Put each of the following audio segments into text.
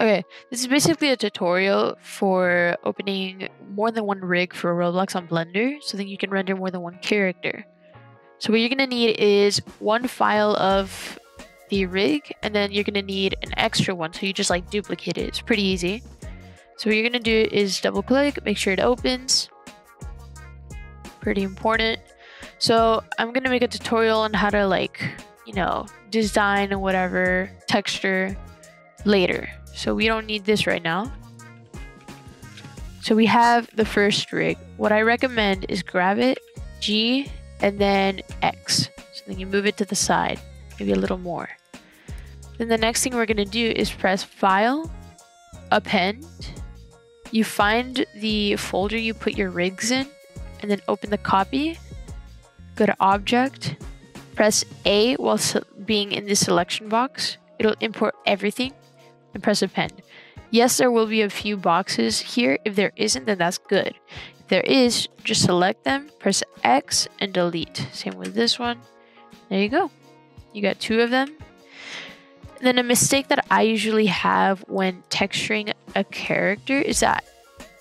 Okay, this is basically a tutorial for opening more than one rig for Roblox on Blender so that you can render more than one character. So what you're going to need is one file of the rig and then you're going to need an extra one so you just like duplicate it. It's pretty easy. So what you're going to do is double click, make sure it opens. Pretty important. So I'm going to make a tutorial on how to like, you know, design whatever texture later. So we don't need this right now. So we have the first rig. What I recommend is grab it, G, and then X. So then you move it to the side, maybe a little more. Then the next thing we're going to do is press File, Append. You find the folder you put your rigs in, and then open the copy. Go to Object, press A while being in the selection box. It'll import everything and press append. Yes, there will be a few boxes here. If there isn't, then that's good. If there is, just select them, press X, and delete. Same with this one. There you go. You got two of them. And then a mistake that I usually have when texturing a character is that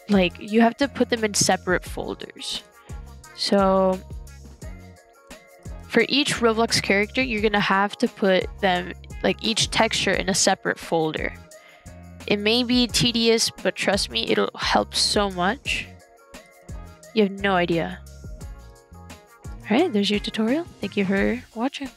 like you have to put them in separate folders. So for each Roblox character, you're gonna have to put them like each texture in a separate folder. It may be tedious, but trust me, it'll help so much. You have no idea. Alright, there's your tutorial. Thank you for watching.